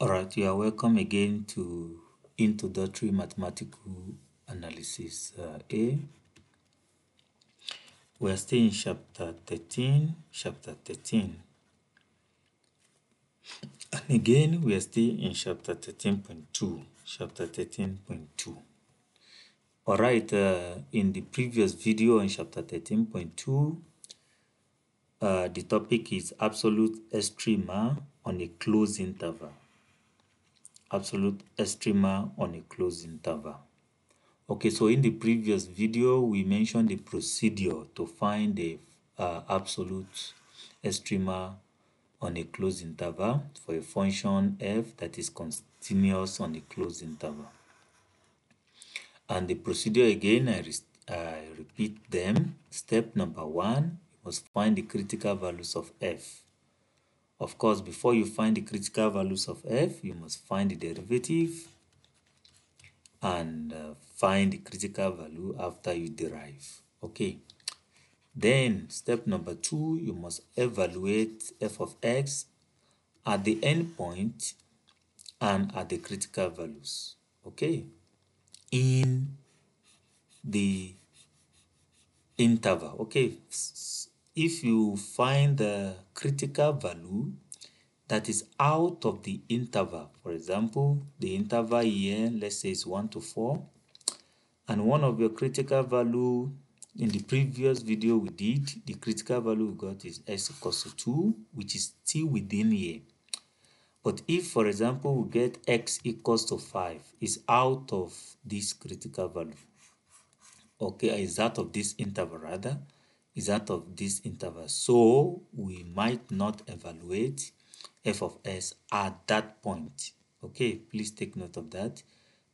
All right, you are welcome again to Introductory Mathematical Analysis uh, A. We are still in chapter 13, chapter 13. And again, we are still in chapter 13.2, chapter 13.2. All right, uh, in the previous video in chapter 13.2, uh, the topic is absolute extrema on a closed interval absolute extrema on a closed interval. Okay, so in the previous video, we mentioned the procedure to find the uh, absolute extrema on a closed interval for a function f that is continuous on a closed interval. And the procedure again, I, I repeat them. Step number one, you must find the critical values of f. Of course, before you find the critical values of f, you must find the derivative and uh, find the critical value after you derive. Okay. Then, step number two, you must evaluate f of x at the endpoint and at the critical values. Okay. In the interval. Okay if you find the critical value that is out of the interval, for example, the interval here, let's say is 1 to 4, and one of your critical value in the previous video we did, the critical value we got is x equals to 2, which is still within here. But if, for example, we get x equals to 5, is out of this critical value. Okay, is out of this interval rather is out of this interval. So we might not evaluate f of s at that point. Okay, please take note of that.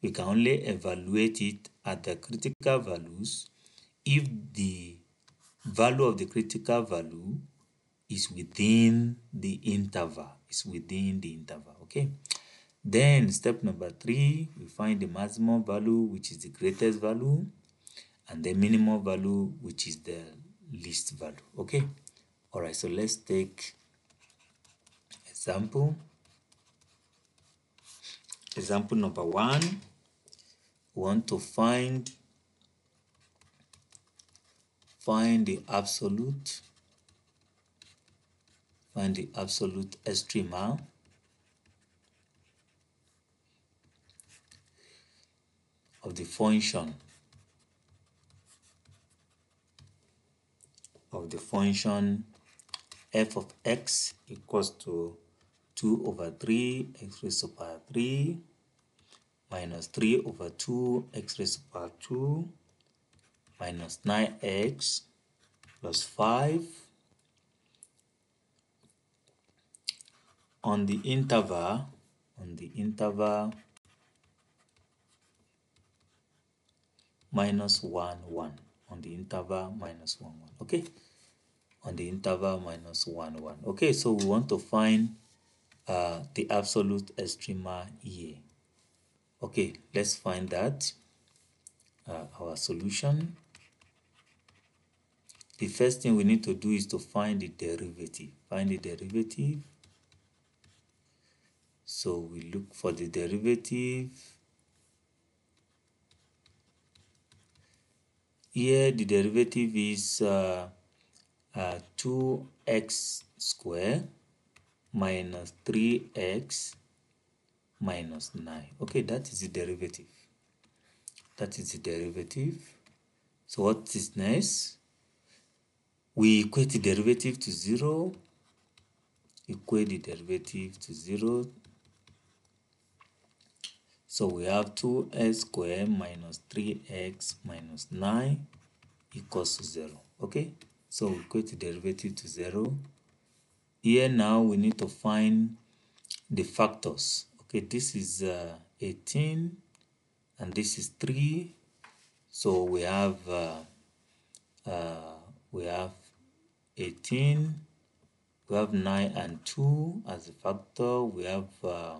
We can only evaluate it at the critical values if the value of the critical value is within the interval. Is within the interval. Okay. Then step number three, we find the maximum value, which is the greatest value, and the minimum value, which is the least value okay? All right so let's take example. Example number one we want to find find the absolute find the absolute extrema of the function the function f of x equals to 2 over 3 x raised to power 3 minus 3 over 2 x raised to power 2 minus 9x plus 5 on the interval on the interval minus 1 1 on the interval minus 1 1 okay on the interval minus 1 1 okay so we want to find uh, the absolute extrema here. Okay let's find that uh, our solution. The first thing we need to do is to find the derivative. Find the derivative. So we look for the derivative. Here the derivative is uh, uh, 2x square minus 3x minus 9 okay that is the derivative. That is the derivative. So what is next? We equate the derivative to 0 equate the derivative to 0 so we have 2x square minus 3x minus 9 equals to 0 okay so we equate the derivative to 0. Here now we need to find the factors. Okay, this is uh, 18 and this is 3. So we have uh, uh, we have 18, we have 9 and 2 as a factor, we have uh,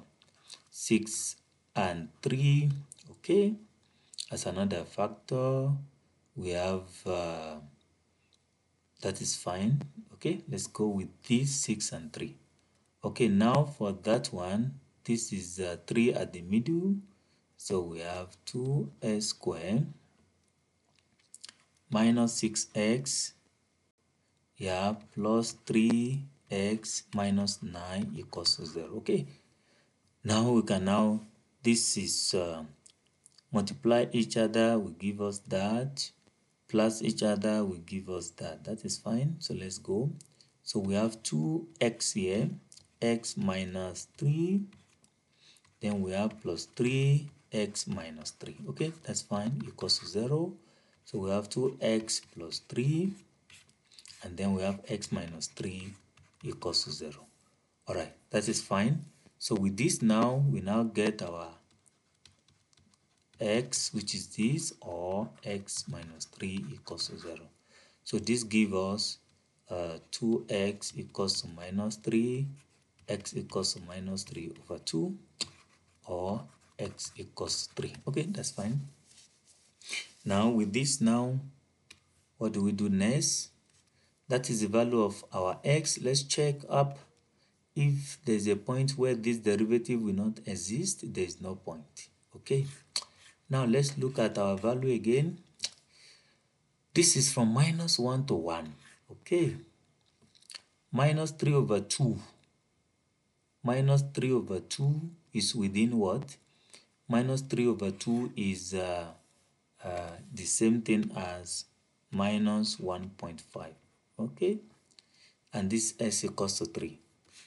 6 and 3, okay, as another factor, we have uh, that is fine. Okay let's go with these 6 and 3 okay now for that one this is uh, 3 at the middle. So we have 2x squared minus 6x yeah plus 3x minus 9 equals to 0 okay now we can now this is uh, multiply each other. Will give us that plus each other will give us that. That is fine. So let's go. So we have 2x here. x minus 3 then we have plus 3x minus 3 okay that's fine. Equals to 0 so we have 2x plus 3 and then we have x minus 3 equals to 0 all right that is fine. So with this now we now get our x which is this or x minus 3 equals to 0 so this gives us uh, 2x equals to minus 3 x equals to minus 3 over 2 or x equals 3 okay that's fine. Now with this now what do we do next? That is the value of our x. Let's check up if there's a point where this derivative will not exist. There is no point. Okay now let's look at our value again. This is from minus 1 to 1 okay? Minus 3 over 2 minus 3 over 2 is within what? Minus 3 over 2 is uh, uh, the same thing as minus 1.5 okay? And this s equals to 3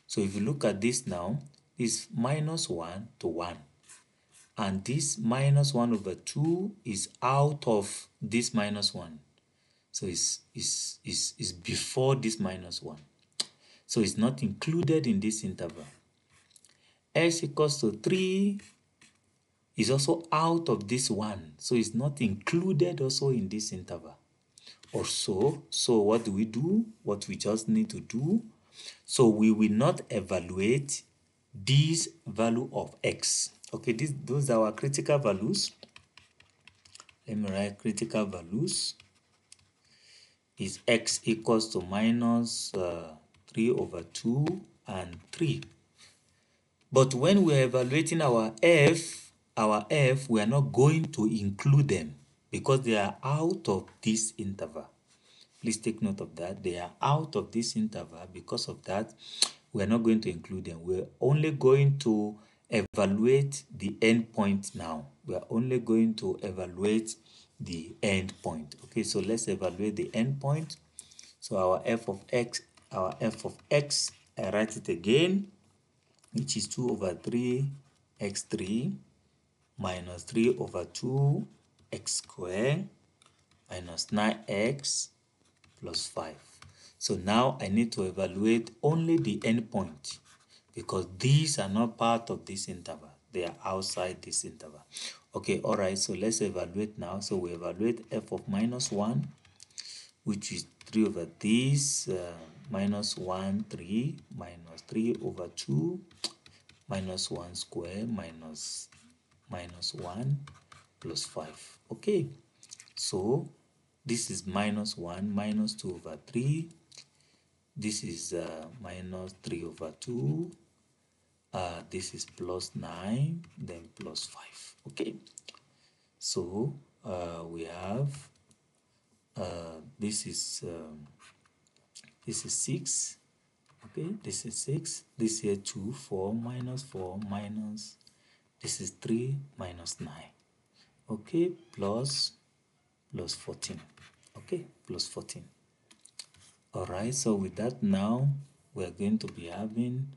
so if you look at this now is minus 1 to 1 and this minus 1 over 2 is out of this minus 1 so it's, it's, it's, it's before this minus 1 so it's not included in this interval. X equals to 3 is also out of this one. So it's not included also in this interval. Or so so what do we do? What we just need to do so we will not evaluate this value of x okay this those are our critical values let me write critical values is x equals to minus, uh, 3 over 2 and 3 but when we're evaluating our f our f, we are not going to include them because they are out of this interval. Please take note of that. They are out of this interval. Because of that, we are not going to include them. We're only going to evaluate the endpoint now. We are only going to evaluate the endpoint. Okay, so let's evaluate the endpoint. So our f of x, our f of x, I write it again, which is 2 over 3 x3 minus 3 over 2 x squared minus 9x plus 5. So now I need to evaluate only the endpoint because these are not part of this interval. They are outside this interval. Okay, all right, so let's evaluate now. So we evaluate f of minus 1, which is 3 over this, uh, minus 1, 3, minus 3 over 2, minus 1 square, minus minus 1 plus 5 okay so this is minus 1 minus 2 over 3 this is uh, minus 3 over 2 uh, this is plus 9 then plus 5 okay? So uh, we have uh, this is um, this is 6 okay? This is 6 this here 2 4 minus 4 minus this is 3 minus 9 okay? Plus plus 14 okay? Plus 14 all right so with that now we're going to be having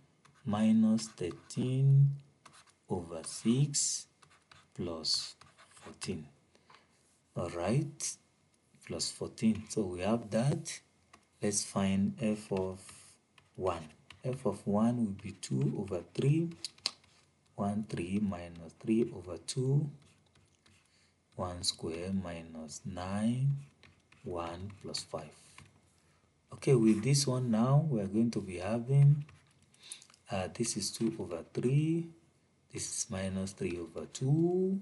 minus 13 over 6 plus 14 all right plus 14 so we have that. Let's find f of 1 f of 1 will be 2 over 3 1 3 minus 3 over 2 1 square minus 9 1 plus 5 okay with this one now we are going to be having uh, this is 2 over 3 this is minus 3 over 2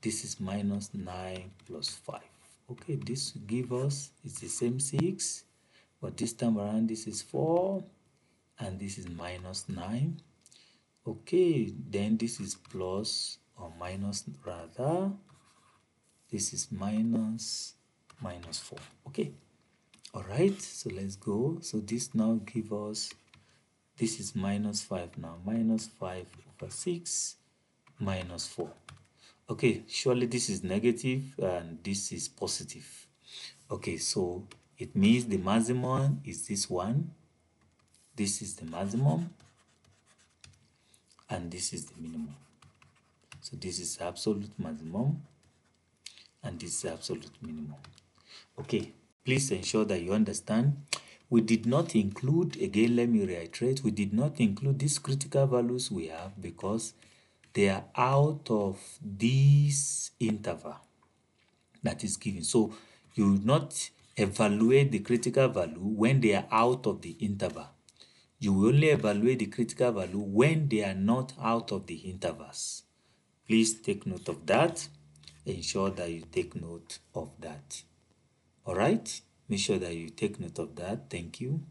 this is minus 9 plus 5 okay this give us it's the same 6 but this time around this is 4 and this is minus 9 okay then this is plus or minus rather this is minus minus 4 okay all right so let's go. So this now give us this is minus 5 now. Minus 5 over 6 minus 4 okay surely this is negative and this is positive. Okay so it means the maximum is this one this is the maximum and this is the minimum. So this is absolute maximum and this is absolute minimum. Okay please ensure that you understand we did not include again let me reiterate we did not include these critical values we have because they are out of this interval that is given so you will not evaluate the critical value when they are out of the interval you will only evaluate the critical value when they are not out of the intervals. Please take note of that. Ensure that you take note of that. All right? Make sure that you take note of that. Thank you.